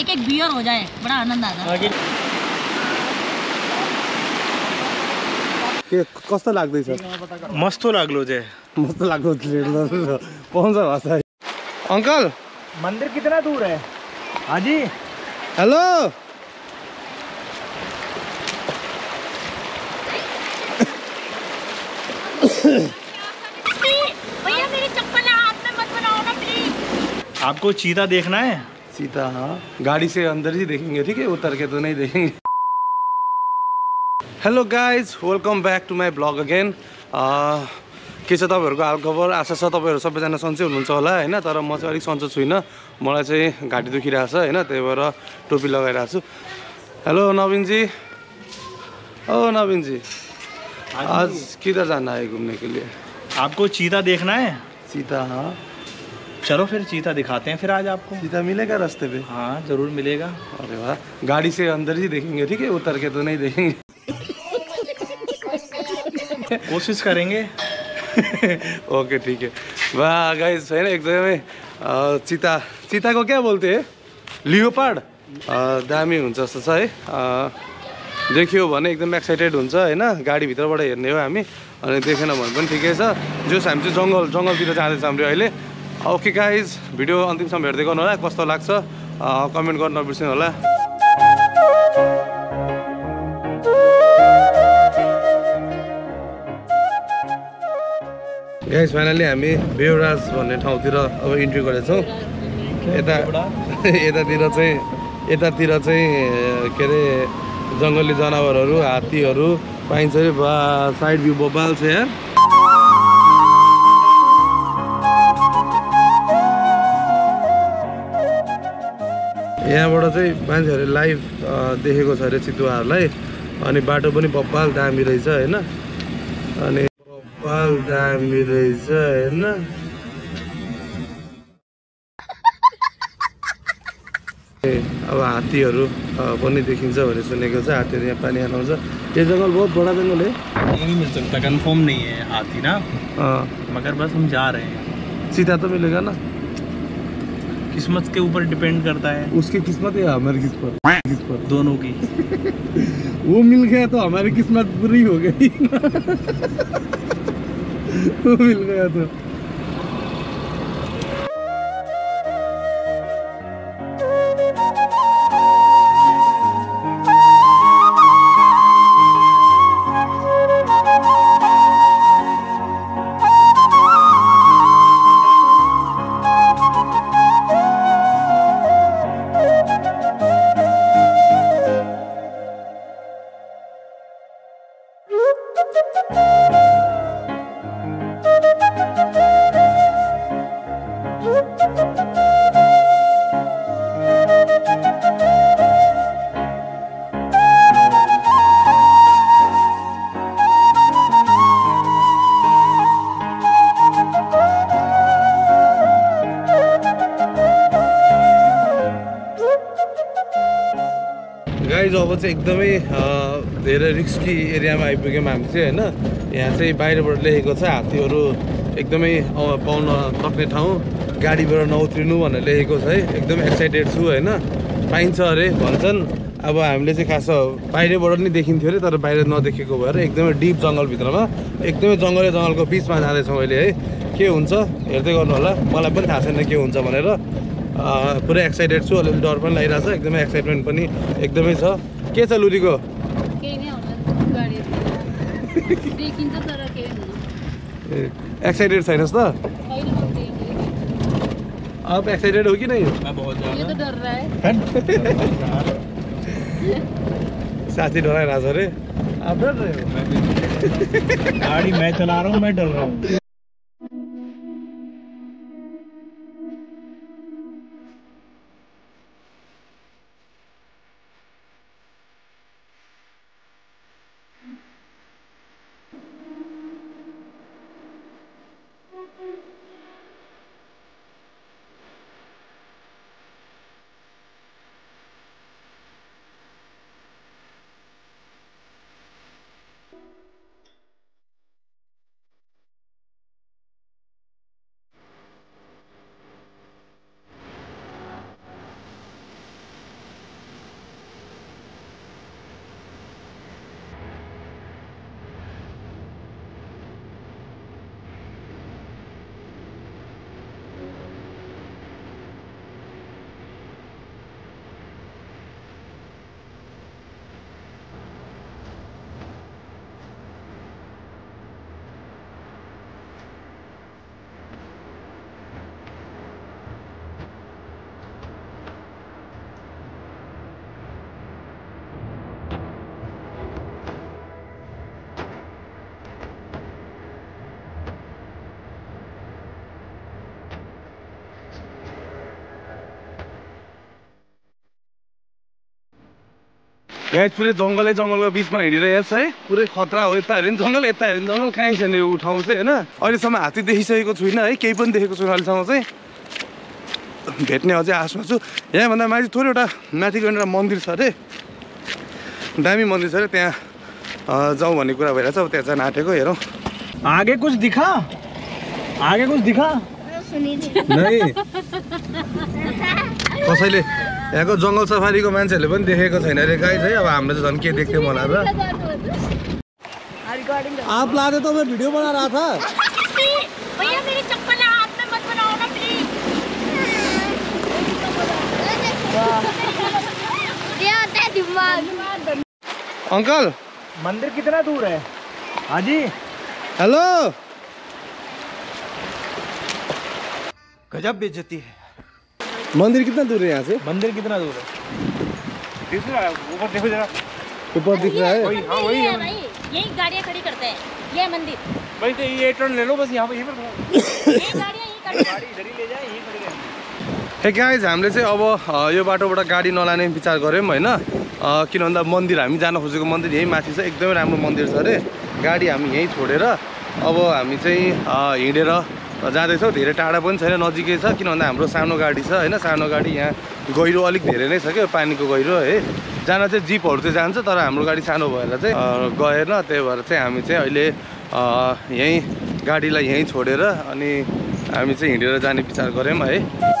एक एक बियर हो जाए बड़ा आनंद आता है। के कस्तो लाग्दैछ मस्तो लाग्लो जे। मस्तो पाउँछ भाषा? अङ्कल? कितना दूर है? हाजी। हेलो? भैया मेरी चप्पल हाथ में मत बनाओ ना प्लीज़ आपको चीता देखना है? सीता हाँ। गाड़ी से अंदर ही देखेंगे ठीक है? उतर के तो नहीं देखेंगे। Hello guys welcome back to my blog again के छ तपाईँहरूको हालखबर आशा छ तपाईँहरू सबैजना सन्चै हुनुहुन्छ होला होइन? तर म चाहिँ अलिक सन्चो छुइनँ। मलाई चाहिँ घाँटी दुखिरहेको छ होइन? त्यही भएर टोपी लगाइरहेको छु हेलो नवीनजी। ओ नवीनजी। आज किधर जाना है घूमने के लिए? आपको चीता देखना है? सीता हाँ। चलो फिर चीता दिखाते हैं फिर आज आपको। सीता मिलेगा रास्ते पे? हाँ जरूर मिलेगा। अरे वाह गाड़ी से अंदर ही देखेंगे ठीक है? उतर के तो नहीं देखेंगे। कोशिश करेंगे। ओके ठीक है। वाह गाइस होइन एकदमै अ, चिता चिताको क्या बोल्थे लियोपार्ड? दामी हुन्छ जस्तो छ है? देखियो भने एकदम एक्साइटेड हुन्छ होइन गाडीभित्रबाट हेर्ने हो हामी। अनि देखेन भने पनि ठिकै छ। जस हामी चाहिँ जङ्गल जङ्गलतिर जाँदैछ हाम्रो अहिले। ओके गाइज भिडियो अन्तिमसम्म हेर्दै गर्नु होला। कस्तो लाग्छ कमेन्ट गर्न नबिर्सिनु होला। गाइस फाइनली हामी बेउराज भन्ने ठाउँतिर अब इन्ट्री गरेछौँ। यता यतातिर चाहिँ यतातिर चाहिँ के अरे जङ्गली जनावरहरू हात्तीहरू पाइन्छ अरे साइड भ्यू बबाल छ यार यहाँबाट चाहिँ मान्छेहरूले लाइभ देखेको छ अरे चितुवाहरूलाई। अनि बाटो पनि बब्बाल दामी रहेछ होइन? अनि बब्बाल दामी रहेछ होइन? अब हात्तीहरू पनि देखिन्छ भनेर सुनेको छ हात्तीहरू यहाँ पानी खान आउँछ यो जङ्गल बहुत बडा जङ्गल है। नहीं मिल सकता कंफर्म नहीं है हाथी ना। अँ, मगर बस हम जा रहे हैं। सीता तो मिलेगा ना? किस्मत के ऊपर डिपेंड करता है। उसकी किस्मत या हमारी किस्मत? किस्मत। दोनों की। वो मिल गया तो हमारी किस्मत बुरी हो गई। वो मिल गया तो। चाहिँ एकदमै धेरै रिस्की एरियामा आइपुग्यौँ हामी चाहिँ होइन यहाँ चाहिँ बाहिरबाट लेखेको छ हात्तीहरू एकदमै पाउन सक्ने ठाउँ गाडीबाट नउत्रिनु भनेर लेखेको छ है एकदमै एक्साइटेड छु होइन पाइन्छ अरे भन्छन्। अब हामीले चाहिँ खास बाहिरबाट नि देखिन्थ्यो अरे तर बाहिर नदेखेको भएर एकदमै डिप जङ्गलभित्रमा एकदमै जङ्गलै जङ्गलको बिचमा जाँदैछौँ अहिले है। के हुन्छ? हेर्दै गर्नु होला मलाई पनि थाहा छैन के हुन्छ भनेर। पुरै एक्साइटेड छु अलिअलि डर पनि लागिरहेको छ एकदमै एक्साइटमेन्ट पनि एकदमै छ। के छ लुरीको केही नै हुन्छ गाडी देखिन्छ तर केही हुन्न एक्साइटेड छैनस् त छैन म केही अब एक्साइटेड हो। कि नै मैं बहुत ये ज्यादा तो डर रहा है। साथी डराइरहेको छ अरे आप डर रहे हो? गाड़ी मैं चला रहा हूँ मैं डर रहा हूँ। यहाँ पुरै जङ्गलै जङ्गलको बिचमा हिँडिरहेको छ है। पुरै खतरा हो यता हेऱ्यो भने जङ्गल यता हेऱ्यो भने जङ्गल कहीँ छैन यो ठाउँ चाहिँ होइन? अहिलेसम्म हात्ती देखिसकेको छुइनँ है केही पनि देखेको छुइनँ अहिलेसम्म चाहिँ। भेट्ने अझै आशमा छु। यहाँभन्दा माथि थोरै एउटा माथि गएर एउटा मन्दिर छ अरे। दामी मन्दिर छ अरे त्यहाँ जाउँ भन्ने कुरा भइरहेछ। अब त्यहाँ जान आँटेको हेरौँ। आगे कुछ दिखा। आगे कुछ दिखा। नै कसैले यहाँको जङ्गल सफारीको मान्छेहरूले पनि देखेको छैन अरे। गाइज़ है अब हामीले चाहिँ झन् के देख्थ्यौँ होला र? आप ला रहे तो मैं वीडियो बना रहा था। भैया मेरी चप्पल हाथ में मत बनाओ ना प्लीज़ अङ्कल मंदिर कितना दूर है? हाँ जी। हेलो? गजब बेइज्जती है। मन्दिर कितना दूर है यहाँ से? मंदिर कितना दूर है? ऊपर दिख रहा है? वही हाँ वही है। भाई यही गाड़ियाँ खड़ी करते हैं। ये मंदिर। भाई तो ये टर्न ले लो बस यहाँ पे यहीं पर ये गाड़ियाँ यही खड़ी हैं। इधर ही ले जाए यहीं खड़ी हे गाइज हामीले चाहिँ अब यो बाटोबाट गाडी नलाने विचार गऱ्यौँ होइन। अ, किन भन्दा मन्दिर हामी जान खोजेको मन्दिर यहीँ माथि छ। एकदमै राम्रो मन्दिर छ अरे। गाडी हामी यहीँ छोडेर अब हामी चाहिँ हिँडेर जाँदैछौँ धेरै टाढा पनि छैन नजिकै छ किन भन्दा हाम्रो सानो गाडी छ होइन? सानो गाडी यहाँ गहिरो अलिक धेरै नै छ क्या पानीको गहिरो है? जान चाहिँ जिपहरू चाहिँ जान्छ तर हाम्रो गाडी सानो भएर चाहिँ गएन त्यही भएर चाहिँ हामी चाहिँ अहिले यहीँ गाडीलाई यहीँ छोडेर अनि हामी चाहिँ हिँडेर जाने विचार गऱ्यौँ है?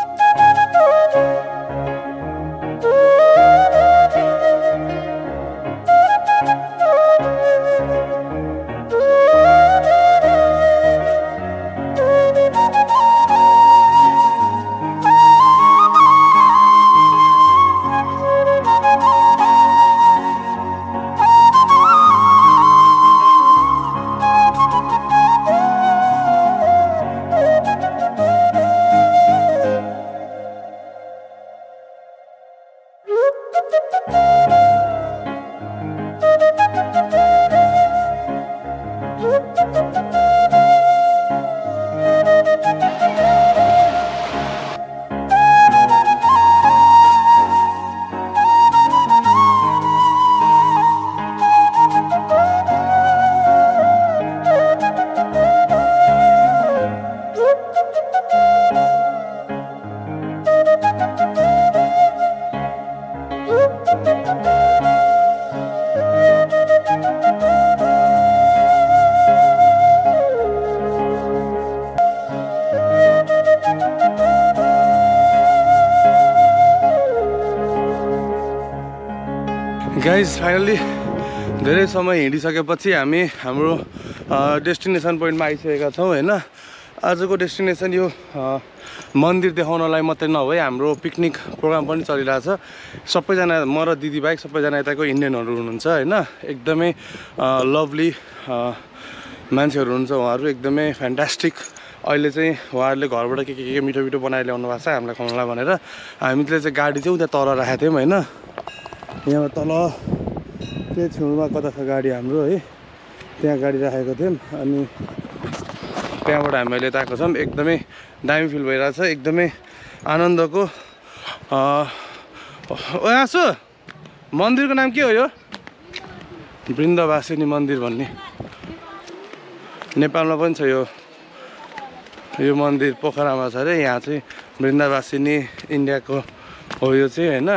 गाइज फाइनल्ली धेरै समय हिँडिसकेपछि हामी हाम्रो डेस्टिनेसन पोइन्टमा आइसकेका छौँ होइन? आजको डेस्टिनेसन यो मन्दिर देखाउनलाई मात्रै नभए हाम्रो पिकनिक प्रोग्राम पनि चलिरहेछ। सबैजना म र दिदीबाहेक सबैजना यताको इन्डियनहरू हुनुहुन्छ होइन? एकदमै लभली मान्छेहरू हुनुहुन्छ उहाँहरू। एकदमै फ्यान्टास्टिक अहिले चाहिँ उहाँहरूले घरबाट के के के मिठो मिठो बनाएर ल्याउनु भएको छ हामीलाई खुवाउनलाई भनेर। हामीले चाहिँ गाडी चाहिँ उता तल राखेको थियौँ होइन? यहाँ तल त्यही छेउमा कता छ गाडी हाम्रो है त्यहाँ गाडी राखेको थियौँ। अनि त्यहाँबाट हामी अहिले आएको छौँ। एकदमै दामी फिल भइरहेछ एकदमै आनन्दको आसु! मन्दिरको नाम के हो यो? वृन्दवासिनी मन्दिर भन्ने। नेपालमा पनि छ यो। यो मन्दिर पोखरामा छ अरे। यहाँ चाहिँ वृन्दावासिनी इन्डियाको हो यो चाहिँ होइन?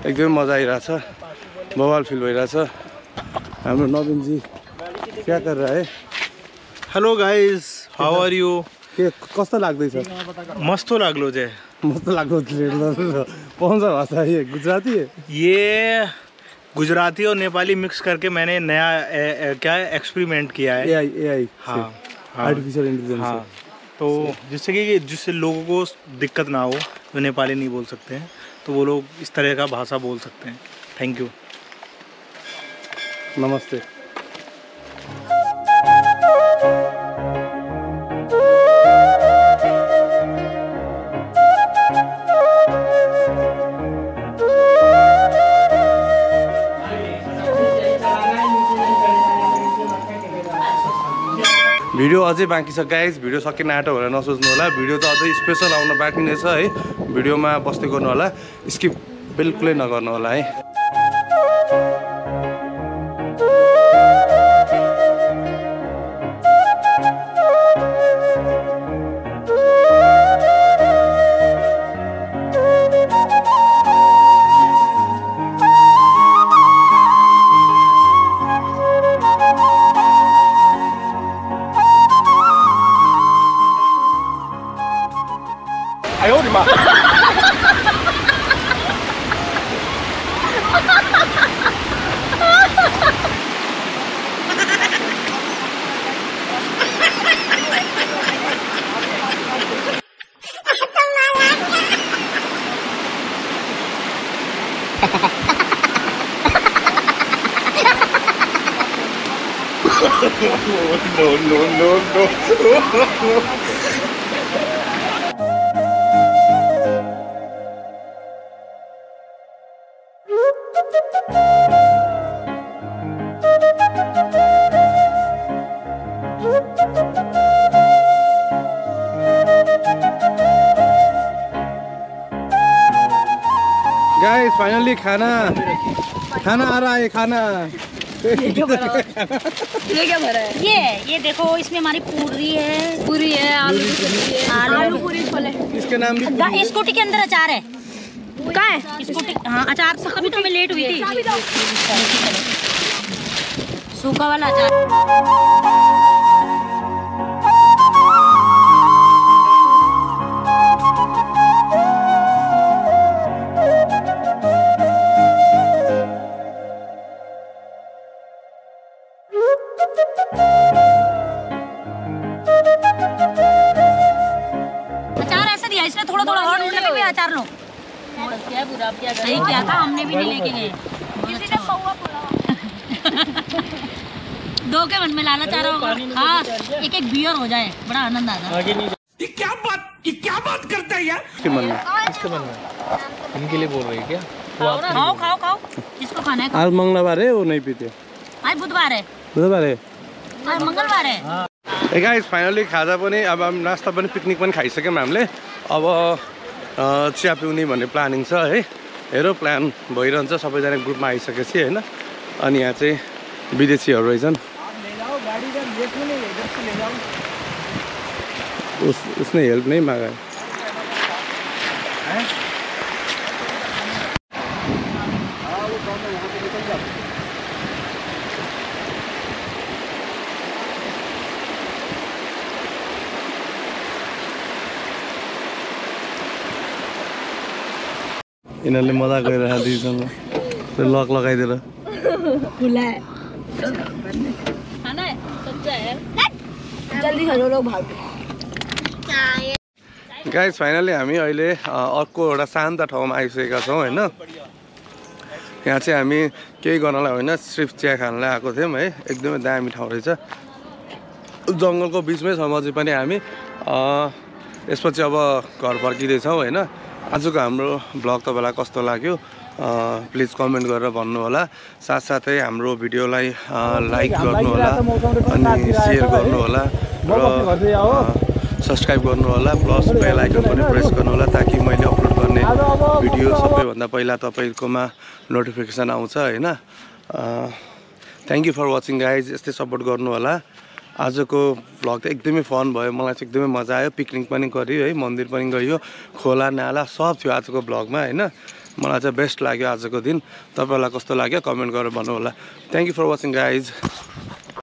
एकदमै मज़ा आइरहेछ। बवाल फिल भइरहेछ। हाम्रो नवीनजी क्या गरेर है? Hello guys how are you के कस्तो लाग्दैछ मस्तो लागलो जे। मस्त लाग्दो पाउँछ भाषा ये गुजराती? है ये गुजराती और नेपाली मिक्स करके मैंने नया ए, ए, क्या एक्सपेरिमेंट किया है। एआई एआई हाँ हाँ। आर्टिफिशियल इंटेलिजेंस हाँ। तो जिससे कि जिससे लोगों को दिक्कत ना हो जो नेपाली नहीं बोल सकते हैं। तो वो लोग इस तरह का भाषा बोल सकते हैं। थैंक यू नमस्ते। भिडियो अझै बाँकी छ गाइज भिडियो सकिन आँटो भनेर नसोच्नु होला। भिडियो त अझै स्पेसल आउन बाँकी नै छ है। भिडियोमा बस्दै गर्नु होला। स्किप बिल्कुलै नगर्नु होला है। 今 no, no, no, no. Finally खाना। खाना आ रहा है खाना। ये क्या भरा है? ये ये देखो इसमें हमारी पूरी है। पूरी है आलू की आलू आलू पूरी छोले इसके नाम भी स्कूटी के अंदर अचार है। कहाँ है? स्कूटी हाँ अचार तो कभी तो मैं लेट हुई थी। सूखा वाला अचार। उल्टे पे भी अचार लो क्या बुरा क्या सही किया था हमने भी नहीं लेके गए। दो के मन में लालच आ रहा होगा हाँ एक एक बियर हो जाए बड़ा आनंद आता आगे नहीं इसके मन में इनके लिए बोल रही है क्या? खाओ खाओ खाओ जिसको खाना है? आज मंगलबार है वो नहीं पीते। आज बुधवार है। बुधबार है। आज मंगलवार है। गाइस फाइनली खाजा पनि अब हामी नास्ता पनि पिकनिक पनि खाइसक्यौँ हामीले अब चिया पिउने भन्ने प्लानिङ छ है। हेरौँ प्लान भइरहन्छ सबैजना ग्रुपमा आइसकेपछि होइन। अनि यहाँ चाहिँ विदेशीहरू रहेछन्। उस उसने हेल्प नै मागा यिनीहरूले मजा गरिरहेको दुईसँग त्यो लक लगाइदिएर। गाइस फाइनली हामी अहिले अर्को एउटा शान्त ठाउँमा आइसकेका छौँ होइन? यहाँ चाहिँ हामी केही गर्नलाई होइन सिर्फ चिया खानलाई आएको थियौँ है? एकदमै दामी ठाउँ रहेछ। जङ्गलको बिचमै छौँ अझै पनि हामी। यसपछि अब घर फर्किँदैछौँ होइन? आजको हाम्रो ब्लग तपाईँलाई कस्तो लाग्यो प्लिज कमेन्ट गरेर भन्नु होला साथसाथै हाम्रो भिडियोलाई लाइक गर्नु होला अनि सेयर गर्नु होला र सब्सक्राइब गर्नु होला प्लस बेल आइकन पनि प्रेस गर्नु होला ताकि मैले अपलोड गर्ने भिडियो सबैभन्दा पहिला तपाईँकोमा नोटिफिकेसन आउँछ होइन? Thank you for watching guys यस्तै सपोर्ट गर्नु होला आजको भ्लग त एकदमै फन भयो। मलाई चाहिँ एकदमै मजा आयो। पिकनिक पनि गऱ्यो है। मन्दिर पनि गयो। खोला नाला सब थियो आजको भ्लगमा होइन। मलाई चाहिँ बेस्ट लाग्यो आजको दिन। तपाईँलाई कस्तो लाग्यो? कमेन्ट गरेर भन्नु होला thank you for watching guys